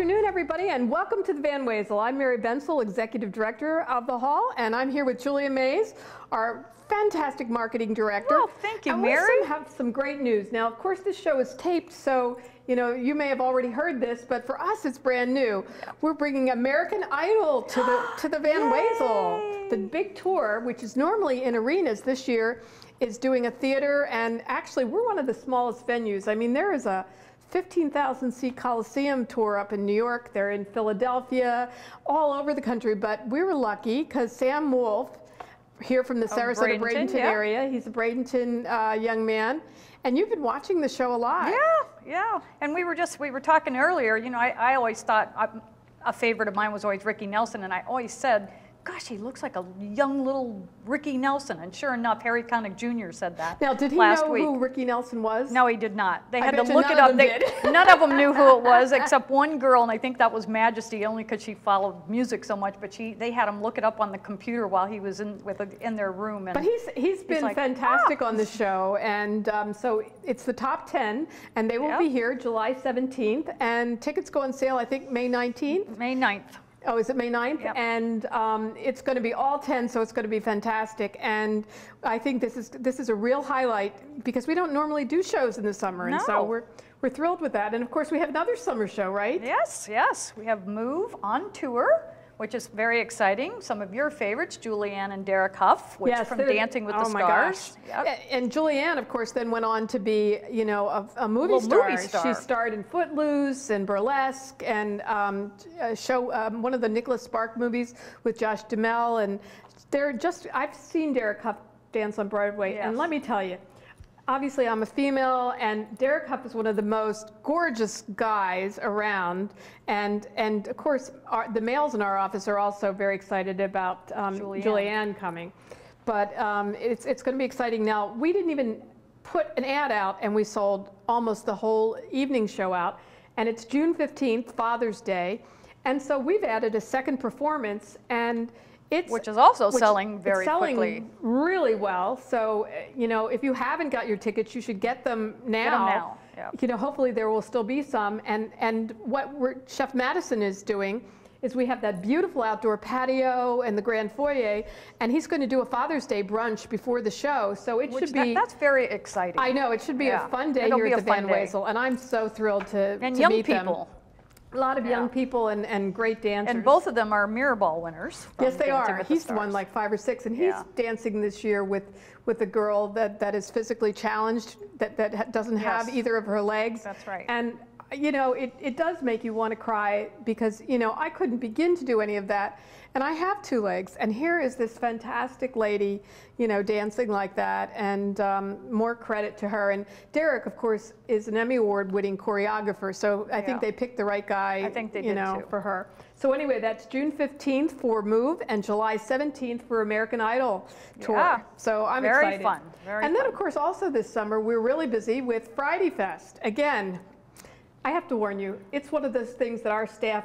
afternoon, everybody, and welcome to the Van Wezel. I'm Mary Bensel, Executive Director of the Hall, and I'm here with Julia Mays, our fantastic marketing director. Oh, thank you, and Mary. We have some great news. Now, of course, this show is taped, so you know you may have already heard this, but for us, it's brand new. We're bringing American Idol to the to the Van Wezel. The big tour, which is normally in arenas this year, is doing a theater, and actually, we're one of the smallest venues. I mean, there is a 15,000 seat Coliseum tour up in New York. They're in Philadelphia, all over the country. But we were lucky because Sam Woolf, here from the Sarasota Bradenton, Bradenton yeah. area, he's a Bradenton uh, young man. And you've been watching the show a lot. Yeah, yeah. And we were just, we were talking earlier, you know, I, I always thought, I, a favorite of mine was always Ricky Nelson, and I always said, gosh, he looks like a young little Ricky Nelson. And sure enough, Harry Connick Jr. said that Now, did he last know week. who Ricky Nelson was? No, he did not. They had to look it up. They- none of them knew who it was, except one girl, and I think that was Majesty, only because she followed music so much. But she, they had him look it up on the computer while he was in with a, in their room. And But he's he's been like, fantastic "Ah." on the show, and um, so it's the top ten, and they will Yep. be here July 17th, and tickets go on sale I think May 19th. May 9th. Oh, is it May 9th? Yep. And um, it's going to be all 10, so it's going to be fantastic. And I think this is this is a real highlight because we don't normally do shows in the summer, and so we're we're thrilled with that. And of course, we have another summer show, right? Yes, yes. We have Move on tour, which is very exciting. Some of your favorites, Julianne and Derek Hough, which from Dancing with oh the my Stars. Yep. And Julianne, of course, then went on to be, you know, a, a movie, Little star. movie star. She starred in Footloose and Burlesque and um, show um, one of the Nicholas Spark movies with Josh Duhamel. And they're just, I've seen Derek Hough dance on Broadway, and let me tell you. Obviously, I'm a female, and Derek Hough is one of the most gorgeous guys around. And, and of course, our, the males in our office are also very excited about um, Julianne. Julianne coming. But um, it's, it's going to be exciting. Now, we didn't even put an ad out, and we sold almost the whole evening show out. And it's June 15th, Father's Day. And so we've added a second performance, and it's Which is also which- selling it's very selling quickly. really well. So, uh, you know, if you haven't got your tickets, you should get them now. Get them now, yep. You know, hopefully there will still be some. And, and what we're, Chef Madison is doing is we have that beautiful outdoor patio and the grand foyer, and he's going to do a Father's Day brunch before the show. So it Which should that- be. that's very exciting. I know it should be Yeah. a fun day It'll here at the Van. Wezel, and I'm so thrilled to, and to young meet them. A lot of young people and, and great dancers. And both of them are mirror ball winners. Yes, they Dancing are. He's won like five or six, and he's Yeah. dancing this year with with a girl that, that is physically challenged, that that doesn't have either of her legs. That's right. And you know, it, it does make you want to cry because you know I couldn't begin to do any of that, and I have two legs, and here is this fantastic lady, you know, dancing like that, and um, more credit to her. And Derek, of course, is an Emmy Award-winning choreographer, so I think they picked the right guy. I think they you did, know, too. for her. So anyway, that's June 15th for Move and July 17th for American Idol tour. Yeah. So I'm Very excited. fun, very and then fun. of course also this summer we're really busy with Friday Fest. Again, I have to warn you, it's one of those things that our staff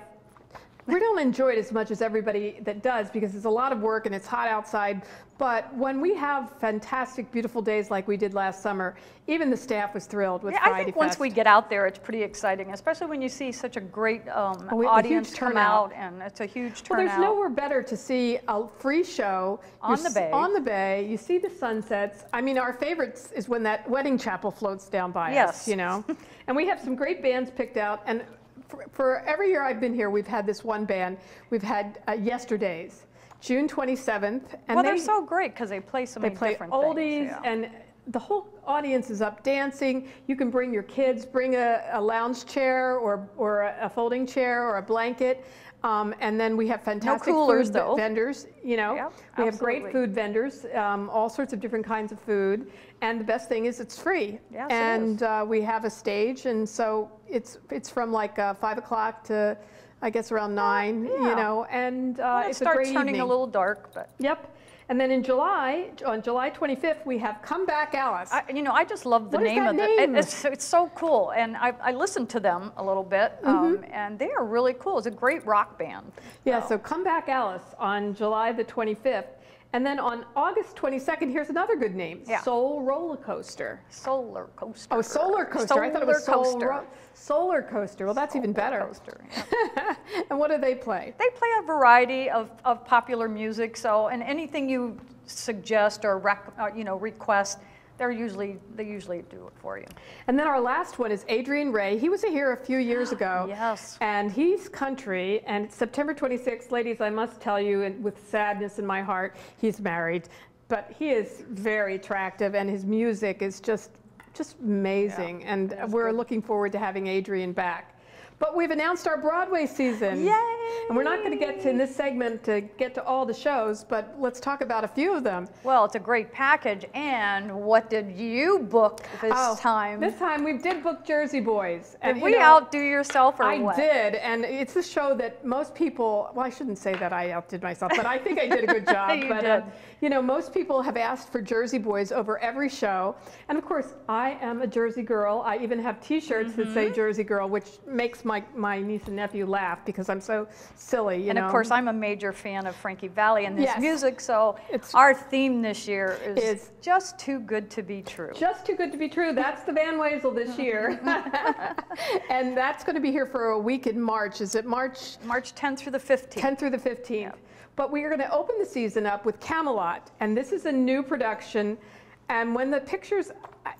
we don't enjoy it as much as everybody that does because it's a lot of work and it's hot outside. But when we have fantastic, beautiful days like we did last summer, even the staff was thrilled with Yeah, Friday I think once Fest. we get out there, it's pretty exciting, especially when you see such a great um, Oh, we have a huge audience come out, and it's a huge turnout. Well, there's nowhere better to see a free show On You're the bay. On the bay, you see the sunsets. I mean, our favorites is when that wedding chapel floats down by us. Yes. You know, and we have some great bands picked out. And for, for every year I've been here, we've had this one band. We've had uh, Yesterdays, June 27th, and well, they they're so great because they play so they many play different oldies things. yeah. and. The whole audience is up dancing. You can bring your kids, bring a, a lounge chair or, or a, folding chair or a blanket. Um, and then we have fantastic coolers, food though. vendors. You know, Yep, we have great food vendors, um, all sorts of different kinds of food. And the best thing is it's free. Yes, and. Uh, we have a stage, and so it's it's from like uh, five o'clock to, I guess around nine. You yeah. know, and uh, Well, it starts turning evening. a little dark, but Yep. And then in July, on July 25th, we have Come Back Alice. I, you know, I just love the What name that of it. name? It's, it's so cool, and I, I listened to them a little bit, um, Mm-hmm. and they are really cool. It's a great rock band. yeah, so Come Back Alice on July the 25th. And then on August 22nd, here's another good name, Yeah. Soul Roller Coaster. Solar coaster. Oh, solar coaster. I thought it was Solar soul coaster. ro- solar coaster. Well, that's even better. coaster, yeah. and what do they play? They play a variety of, of popular music, so and anything you suggest or rec, uh, you know request, they're usually they usually do it for you. And then our last one is Adrian Ray. He was here a few years ago. Yes. And he's country. And September 26th, ladies, I must tell you, and with sadness in my heart, he's married. But he is very attractive, and his music is just just amazing. and it is we're good. looking forward to having Adrian back. But we've announced our Broadway season. Yay! And we're not going to get to in this segment to get to all the shows, but let's talk about a few of them. Well, it's a great package. And what did you book this Oh, time? This time we did book Jersey Boys. did and, you we know, outdo yourself or I what? did, and it's a show that most people. Well, I shouldn't say that I outdid myself, but I think I did a good job. You but did. Uh, you know, most people have asked for Jersey Boys over every show, and of course, I am a Jersey girl. I even have T-shirts that Mm-hmm. say Jersey Girl, which makes my my niece and nephew laugh because I'm so silly. You And know? of course, I'm a major fan of Frankie Valli and this Yes. music, so It's- our theme this year is, Is- just too good to be true. Just too good to be true. That's the Van Wezel this year. and that's going to be here for a week in March. Is it March March 10th through the 15th. 10th through the 15th? But we are going to open the season up with Camelot. And this is a new production. And when the pictures,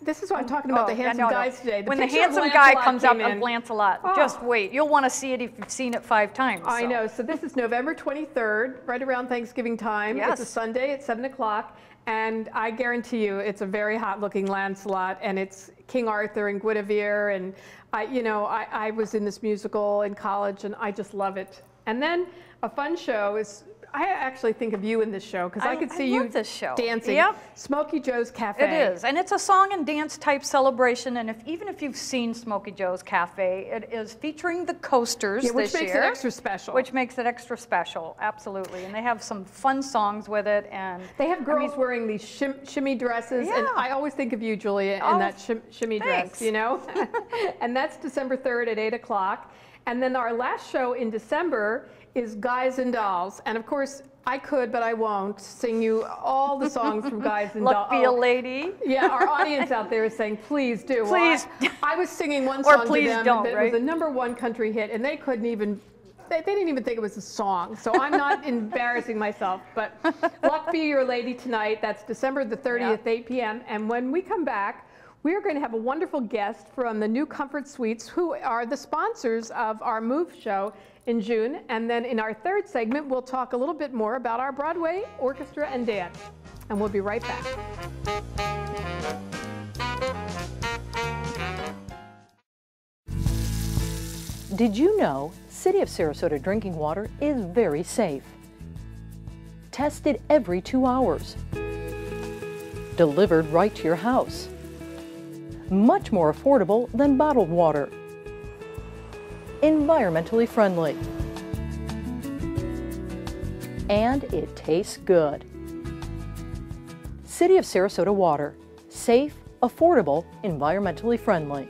this is what I'm oh, talking about Oh, the handsome no, no. guys today. when the handsome guy comes up came of in. Lancelot, Oh. just wait. You'll want to see it if you've seen it five times. I know. So this is November 23rd, right around Thanksgiving time. Yes. It's a Sunday at 7 o'clock. And I guarantee you, it's a very hot looking Lancelot. And it's King Arthur and Guinevere. And I, you know, I, I was in this musical in college and I just love it. And then a fun show is, I actually think of you in this show because I, I- could see love you this show. dancing. Yep. Smokey Joe's Cafe. It is, and it's a song and dance type celebration. And if even if you've seen Smokey Joe's Cafe, it is featuring the coasters Yeah, which makes year, it extra special. which makes it extra special. Absolutely, and they have some fun songs with it. And They have I girls mean, wearing these shim, shimmy dresses, and Yeah. I always think of you, Julia, in Oh, that shim, shimmy thanks. dress, you know? and that's December 3rd at 8 o'clock. And then our last show in December is Guys and Dolls. And of course, I could, but I won't, sing you all the songs from Guys and Dolls. Luck be a lady. Oh, yeah, our audience out there is saying, please do. Well, Please. I, I was singing one song please to them don't, that right? was a number one country hit, and they couldn't even, they, they didn't even think it was a song. So I'm not embarrassing myself, but luck be your lady tonight. That's December the 30th, 8 p.m. And when we come back, we are going to have a wonderful guest from the New Comfort Suites, who are the sponsors of our Move show in June. And then in our third segment, we'll talk a little bit more about our Broadway orchestra and dance. And we'll be right back. Did you know City of Sarasota drinking water is very safe? Tested every two hours. Delivered right to your house. Much more affordable than bottled water. Environmentally friendly. And it tastes good. City of Sarasota water. Safe, affordable, environmentally friendly.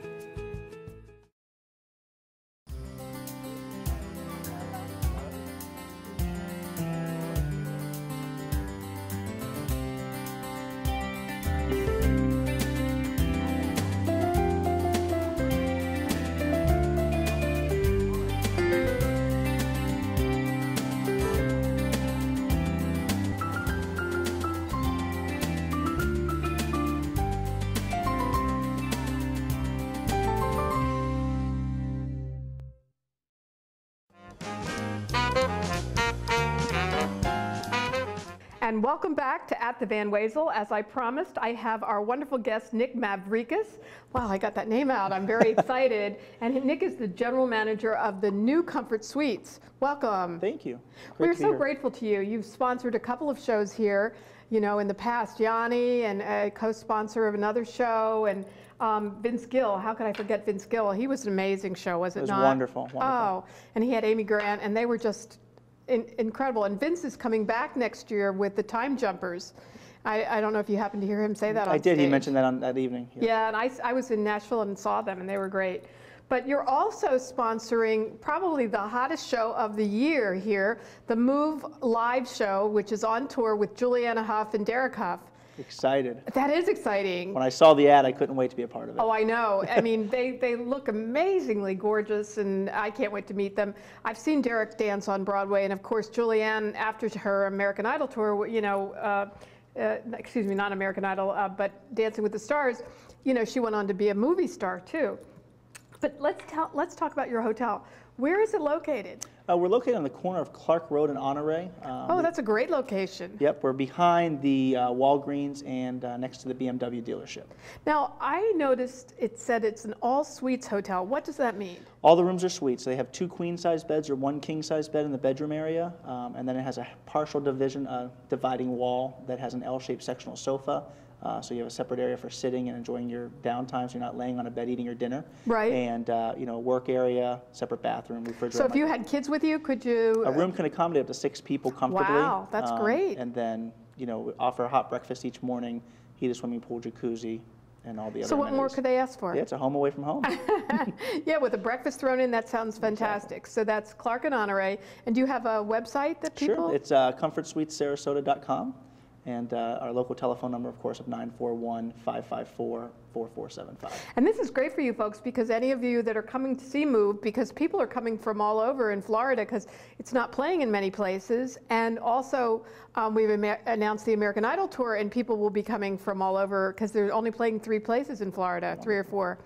And welcome back to At the Van Wezel. As I promised, I have our wonderful guest, Nick Mavrikas. Wow, I got that name out. I'm very excited. And Nick is the general manager of the New Comfort Suites. Welcome. Thank you. We're Great be so here. grateful to you. You've sponsored a couple of shows here, you know, in the past. Yanni and a co-sponsor of another show, and um, Vince Gill. How could I forget Vince Gill? He was an amazing show, was it, It was not? wonderful, wonderful. Oh, and he had Amy Grant, and they were just in, incredible. And Vince is coming back next year with the Time Jumpers. I, I don't know if you happened to hear him say that. I did. He mentioned that on that evening. here. Yeah, and I, I was in Nashville and saw them, and they were great. But you're also sponsoring probably the hottest show of the year here, the Move Live Show, which is on tour with Juliana Hough and Derek Hough. Excited. That is exciting. When I saw the ad, I couldn't wait to be a part of it. Oh, I know. I mean, they, they look amazingly gorgeous, and I can't wait to meet them. I've seen Derek dance on Broadway, and of course, Julianne, after her American Idol tour, you know, uh, uh, excuse me, not American Idol, uh, but Dancing with the Stars, you know, she went on to be a movie star too. But let's, tell, let's talk about your hotel. Where is it located? Uh, we're located on the corner of Clark Road and Honore. Um, Oh, that's a great location. Yep, we're behind the uh, Walgreens and uh, next to the BMW dealership. Now, I noticed it said it's an all suites hotel. What does that mean? All the rooms are suites. They have two queen size beds or one king size bed in the bedroom area, um, and then it has a partial division, a dividing wall that has an L shaped sectional sofa. Uh, so you have a separate area for sitting and enjoying your downtime, so you're not laying on a bed eating your dinner. Right. And uh, you know, work area, separate bathroom, refrigerator. So if you had kids with you, could you? A room can accommodate up to six people comfortably. Um, Wow, that's great. And then, you know, offer a hot breakfast each morning, heated swimming pool, jacuzzi, and all the other So what more could they ask for? Yeah, it's a home away from home. Yeah, with a breakfast thrown in, that sounds fantastic. So that's Clark and Honore. And do you have a website that people? Sure, it's uh, comfortsuitesarasota.com. And uh, our local telephone number, of course, of 941 554 4475. And this is great for you folks because any of you that are coming to see Move, because people are coming from all over in Florida because it's not playing in many places. And also, um, we've announced the American Idol tour, and people will be coming from all over because they're only playing three places in Florida, three or four.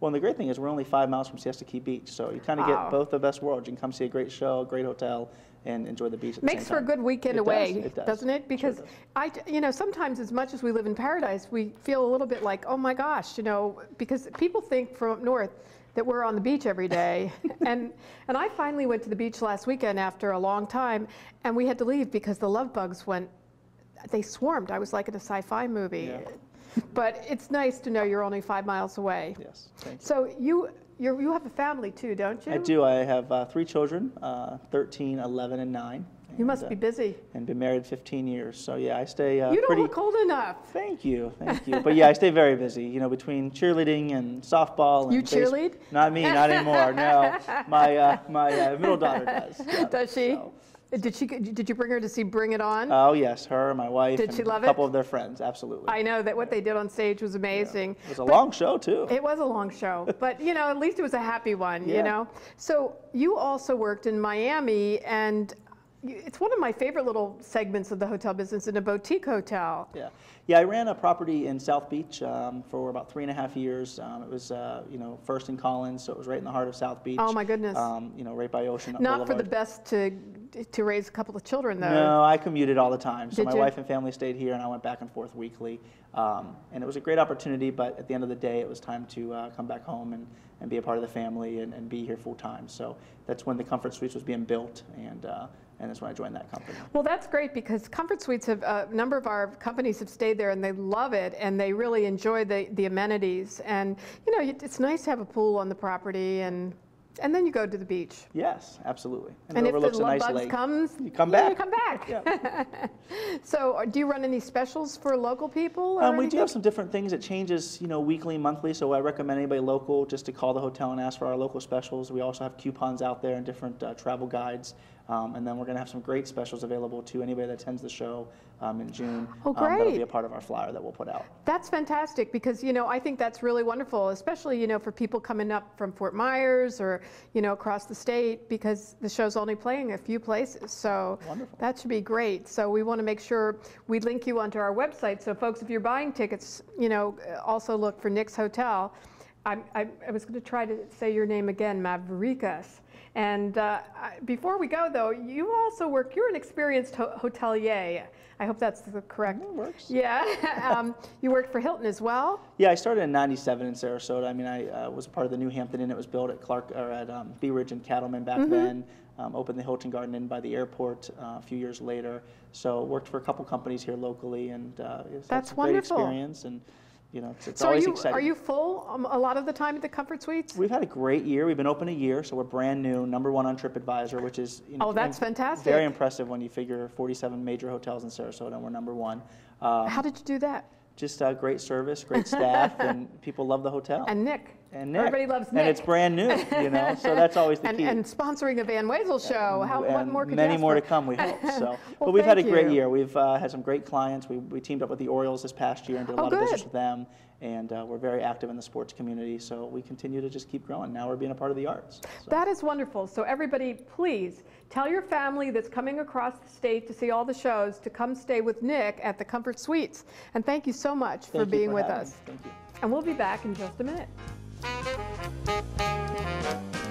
Well, and the great thing is we're only five miles from Siesta Key Beach, so you kind of Wow. get both the best worlds. You can come see a great show, a great hotel, and enjoy the beach Makes for a good weekend It away, does, it does. doesn't it? Because does. I, you know, sometimes as much as we live in paradise, we feel a little bit like, oh my gosh, you know, because people think from up north that we're on the beach every day. and and I finally went to the beach last weekend after a long time, and we had to leave because the love bugs went. They swarmed. I was like in a sci-fi movie. Yeah. But it's nice to know you're only five miles away. Yes, thank you. So you you're, you have a family too, don't you? I do. I have uh, three children, uh, 13, 11, and 9. You must be uh, busy. And been married 15 years. So, yeah, I stay uh, you don't pretty... look old enough. Thank you, thank you. But yeah, I stay very busy. You know, between cheerleading and softball. And You cheerlead? Not me, not anymore. No, my uh, my uh, middle daughter does. yeah, Does she? so. Did she? Did you bring her to see Bring It On? Oh yes, her, my wife, Did and she love a it? couple of their friends. Absolutely. I know that what they did on stage was amazing. it was a long show too. It was a long show, but you know, at least it was a happy one. You know. So you also worked in Miami, and it's one of my favorite little segments of the hotel business in a boutique hotel. Yeah, yeah. I ran a property in South Beach um, for about three and a half years. Um, it was, uh, you know, first in Collins, so it was right in the heart of South Beach. Oh, my goodness. Um, you know, right by Ocean Not for the best to to raise a couple of children though. No, I commuted all the time. So Did my you? wife and family stayed here, and I went back and forth weekly. Um, and it was a great opportunity, but at the end of the day, it was time to uh, come back home and, and be a part of the family and, and be here full time. So that's when the Comfort Suites was being built, and uh, and that's when I joined that company. Well, that's great because Comfort Suites have a number of our companies have stayed there and they love it and they really enjoy the, the amenities and you know it's nice to have a pool on the property and and then you go to the beach. Yes, absolutely. And it if the love nice bugs lake. comes, You come back. you come back. Yeah. so, uh, do you run any specials for local people? Um, we do have some different things. It changes, you know, weekly, monthly. So I recommend anybody local just to call the hotel and ask for our local specials. We also have coupons out there and different uh, travel guides. Um, and then we're going to have some great specials available to anybody that attends the show um, in June. Oh, Um, that'll be a part of our flyer that we'll put out. That's fantastic because you know I think that's really wonderful, especially you know for people coming up from Fort Myers or you know across the state because the show's only playing a few places. So Wonderful. that should be great. So we want to make sure we link you onto our website. So folks, if you're buying tickets, you know also look for Nick's Hotel. I, I, I was going to try to say your name again, Mavrikas. And uh, before we go, though, you also work. You're an experienced ho- hotelier. I hope that's the correct. That works. Yeah. um, you worked for Hilton as well. Yeah, I started in '97 in Sarasota. I mean, I uh, was a part of the New Hampton Inn. It was built at Clark or at um, Bee Ridge and Cattlemen back then. Um, opened the Hilton Garden Inn by the airport uh, a few years later. So worked for a couple companies here locally, and uh, That's some great wonderful. experience. And you know, it's, it's So are you exciting. are you full um, a lot of the time at the Comfort Suites? We've had a great year. We've been open a year, so we're brand new, number one on TripAdvisor, which is you know, Oh, that's fantastic. Very impressive when you figure 47 major hotels in Sarasota, and we're number one. Um, How did you do that? just uh, great service, great staff, and people love the hotel. And Nick, and Nick. Everybody loves Nick. And it's brand new, you know, so that's always the and, key. and sponsoring a Van Wezel show. How, what more could many more for? to come, we hope. So, Well, but we've had a great you. year. We've uh, had some great clients. We, we teamed up with the Orioles this past year and did a Oh, lot of business with them. And uh, we're very active in the sports community. So we continue to just keep growing. Now we're being a part of the arts. So. That is wonderful. So everybody, please tell your family that's coming across the state to see all the shows to come stay with Nick at the Comfort Suites. And thank you so much for Thank you being for with us. me. Thank you. And we'll be back in just a minute. Thank you.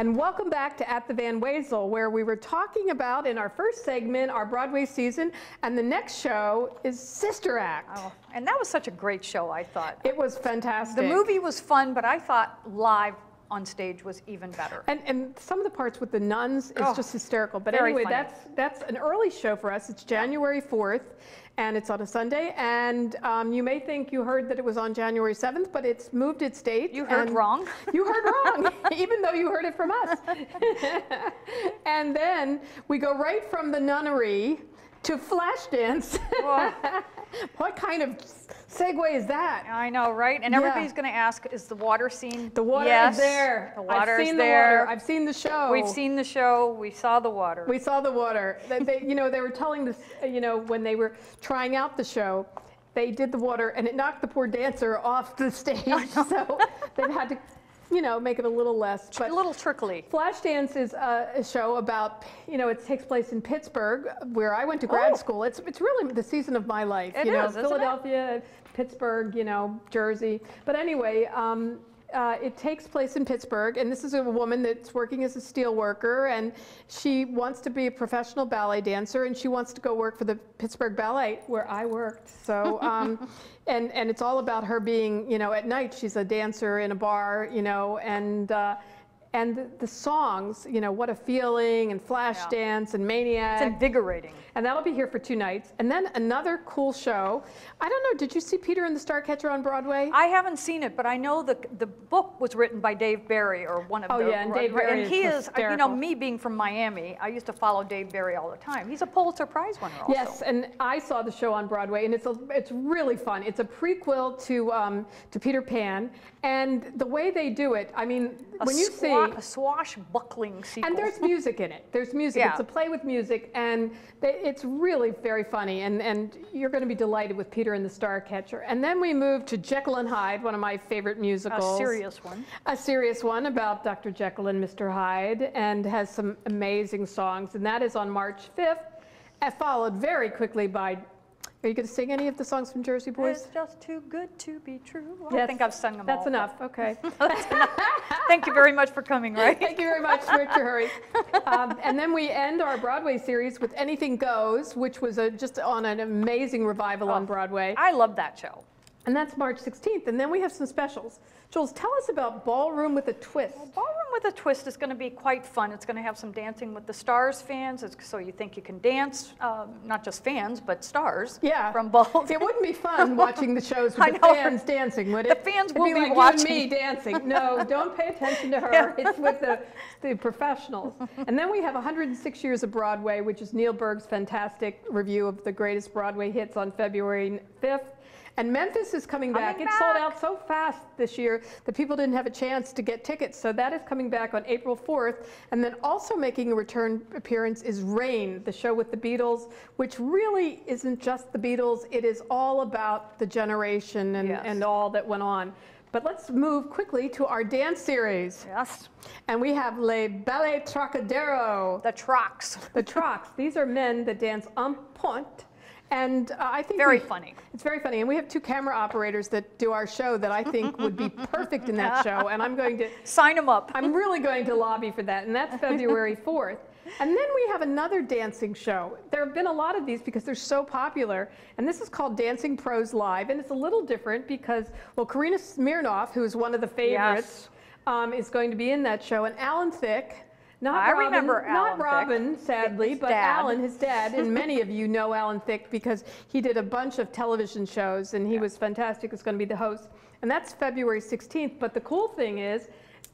And welcome back to At the Van Wezel, where we were talking about in our first segment our Broadway season, and the next show is Sister Act. Oh, and that was such a great show, I thought. It was fantastic. The movie was fun, but I thought live on stage was even better. And, and some of the parts with the nuns is Oh, just hysterical. But anyway, funny. that's that's an early show for us. It's January 4th, and it's on a Sunday. And um, you may think you heard that it was on January 7th, but it's moved its date. You heard wrong. You heard wrong, even though you heard it from us. and then we go right from the nunnery to Flashdance. Whoa. what kind of segue is that? I know, right? And Yeah. everybody's going to ask, is the water scene? The water yes, is there. The water I've is seen there. the water. I've seen the show. We've seen the show. We saw the water. We saw the water. They, they- you know, they were telling this, you know, when they were trying out the show, they did the water and it knocked the poor dancer off the stage. So they've had to, you know, make it a little less. But a little trickly. Flashdance is a, a show about, you know, it takes place in Pittsburgh, where I went to grad Oh. school. It's, it's really the season of my life. It you know, is? Philadelphia, Pittsburgh, you know, Jersey. But anyway, um, uh, it takes place in Pittsburgh, and this is a woman that's working as a steel worker, and she wants to be a professional ballet dancer, and she wants to go work for the Pittsburgh Ballet, where I worked. So, um, and and it's all about her being, you know, at night she's a dancer in a bar, you know, and. Uh, and the, the songs, you know, what a feeling, and Flashdance, and Maniac, It's invigorating. and that'll be here for two nights. And then another cool show. I don't know, did you see Peter and the Starcatcher on Broadway? I haven't seen it, but I know the the book was written by Dave Barry or one of Oh, the. yeah, and Dave Barry and he is you know, me being from Miami, I used to follow Dave Barry all the time. He's a Pulitzer Prize winner also. Yes, and I saw the show on Broadway, and it's a, it's really fun. It's a prequel to um, to Peter Pan, and the way they do it, I mean, A when you swa- a swashbuckling sequel. And there's music in it. There's music. Yeah. It's a play with music, and they, it's really very funny. And, and you're going to be delighted with Peter and the Starcatcher. And then we move to Jekyll and Hyde, one of my favorite musicals. a serious one. A serious one about Dr. Jekyll and Mr. Hyde, and has some amazing songs. And that is on March 5th, followed very quickly by. Are you going to sing any of the songs from Jersey Boys? It's just too good to be true. I think I've sung them all. That's all. enough. Okay. That's enough. Thank you very much for coming, right? Thank you very much, Richard Hurry. Um, and then we end our Broadway series with Anything Goes, which was a, just on an amazing revival on Oh. Broadway. I love that show. And that's March 16th. And then we have some specials. Jules, tell us about Ballroom with a Twist. Ballroom with a Twist is going to be quite fun. It's going to have some Dancing with the Stars fans, it's, so you think you can dance, um, not just fans, but stars Yeah. from both. It wouldn't be fun watching the shows with the fans dancing, would it? The fans It'd will be be like watching. me dancing. No, don't pay attention to her. Yeah. It's with the, the professionals. And then we have 106 Years of Broadway, which is Neil Berg's fantastic review of the greatest Broadway hits on February 5th. And Memphis is coming back. Coming It sold out so fast this year that people didn't have a chance to get tickets. So that is coming back on April 4th. And then also making a return appearance is Rain, the show with the Beatles, which really isn't just the Beatles. It is all about the generation and, Yes. and all that went on. But let's move quickly to our dance series. Yes, And we have Le Ballet Trockadero, the trucks. the Trocs. These are men that dance en pointe. And uh, I think Very we- funny. It's very funny. And we have two camera operators that do our show that I think would be perfect in that show. And I'm going to Sign them up. I'm really going to lobby for that, and that's February 4th. And then we have another dancing show. There have been a lot of these because they're so popular, and this is called Dancing Pros Live, and it's a little different because, well, Karina Smirnoff, who is one of the favorites, um, is going to be in that show, and Alan Thicke. Not I Robin, remember not Alan Thicke. Robin, sadly, His but dad. Alan, his dad, and many of you know Alan Thicke because he did a bunch of television shows and he was fantastic. Is going to be the host, and that's February 16th. But the cool thing is,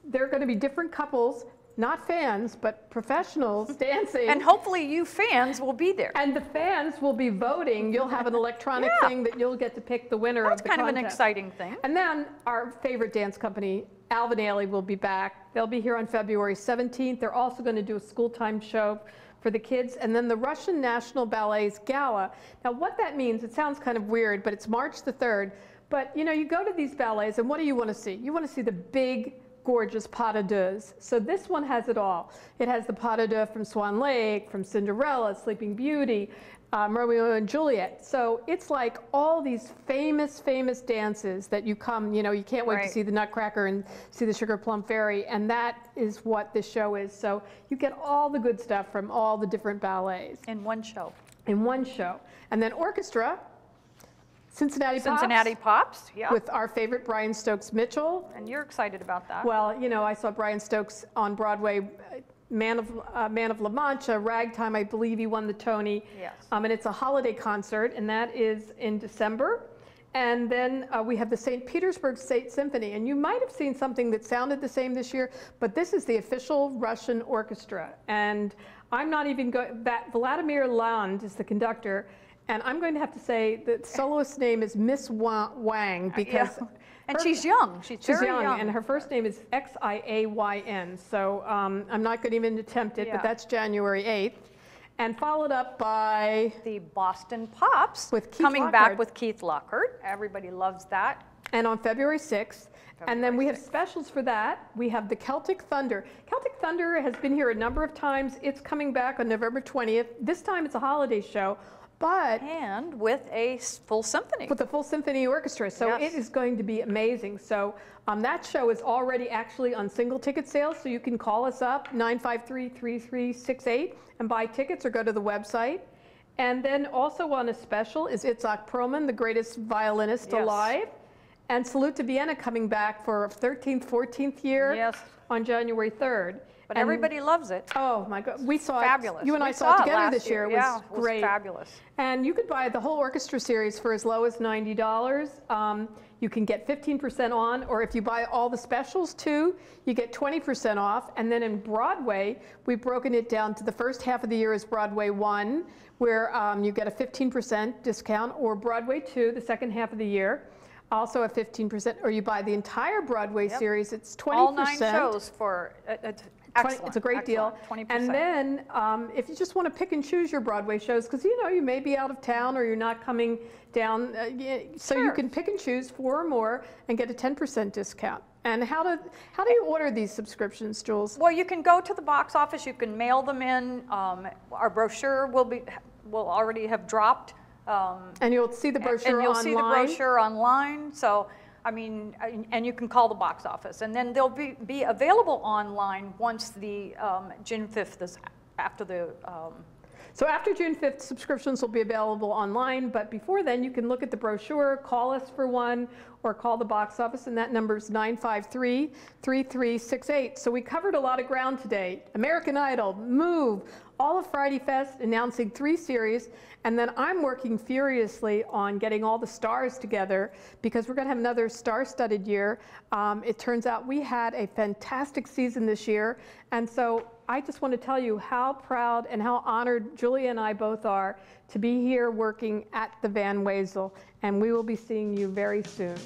there are going to be different couples, not fans, but professionals dancing. And hopefully you fans will be there. And the fans will be voting. You'll have an electronic Yeah. thing that you'll get to pick the winner That's of the kind of an exciting thing. And then our favorite dance company, Alvin Ailey, will be back. They'll be here on February 17th. They're also going to do a school time show for the kids. And then the Russian National Ballet's gala. Now, what that means, it sounds kind of weird, but it's March the 3rd. But you know, you go to these ballets, and what do you want to see? You want to see the big, gorgeous pas de deux. So this one has it all. It has the pas de deux from Swan Lake, from Cinderella, Sleeping Beauty, um, Romeo and Juliet. So it's like all these famous, famous dances that you come, you know, you can't wait Right. to see the Nutcracker and see the Sugar Plum Fairy, and that is what this show is. So you get all the good stuff from all the different ballets In one show. in one show. And then orchestra, Cincinnati, Pops, Cincinnati Pops, yeah. with our favorite Brian Stokes Mitchell. and you're excited about that. Well, you know, I saw Brian Stokes on Broadway, uh, Man of, uh, Man of La Mancha, Ragtime, I believe he won the Tony. Yes. Um, and it's a holiday concert, and that is in December. And then uh, we have the St. Petersburg State Symphony. And you might have seen something that sounded the same this year, but this is the official Russian orchestra. And I'm not even going, that Vladimir Lande is the conductor. And I'm going to have to say that soloist's name is Miss Wang because Yeah. And her- she's young. She's, She's very young, young. and her first name is X-I-A-Y-N. So um, I'm not going to even attempt it, Yeah. but that's January 8th. And followed up by, the Boston Pops With Keith coming Lockhart. back with Keith Lockhart. Everybody loves that. and on February 6th. and then February we have specials for that. We have the Celtic Thunder. Celtic Thunder has been here a number of times. It's coming back on November 20th. This time it's a holiday show, but And with a full symphony. with the full symphony orchestra. So Yes. it is going to be amazing. So um, that show is already actually on single ticket sales. So you can call us up 953-3368 and buy tickets or go to the website. And then also on a special is Itzhak Perlman, the greatest violinist Yes. alive. And Salute to Vienna coming back for 13th, 14th year Yes. on January 3rd. But And- everybody loves it. Oh my God, we saw Fabulous. it. You and We I saw, it together this year. It was yeah, it was great. fabulous. And you could buy the whole orchestra series for as low as $90. Um, you can get 15% on, or if you buy all the specials too, you get 20% off. And then in Broadway, we've broken it down to the first half of the year is Broadway 1, where um, you get a 15% discount, or Broadway 2, the second half of the year, also a 15%, or you buy the entire Broadway Yep. series, it's 20%. All nine shows for, uh, it's 20. It's a great deal. 20%. And then um, if you just want to pick and choose your Broadway shows, because you know you may be out of town or you're not coming down, uh, so you can pick and choose four or more and get a 10% discount. And how do how do you order these subscriptions, Jules? Well, you can go to the box office, you can mail them in. Um, Our brochure will be, will already have dropped. um, And you'll see the brochure And you'll online. see the brochure online, so, I mean, and- and you can call the box office. And then they'll be, be available online once the um, June 5th is after the, um, So after June 5th, subscriptions will be available online, but before then, you can look at the brochure, call us for one, or call the box office, and that number is 953-3368. So we covered a lot of ground today. American Idol, Move, all of Friday Fest announcing three series, and then I'm working furiously on getting all the stars together because we're going to have another star-studded year. Um, it turns out we had a fantastic season this year, and so I just want to tell you how proud and how honored Julia and I both are to be here working at the Van Wezel, and we will be seeing you very soon.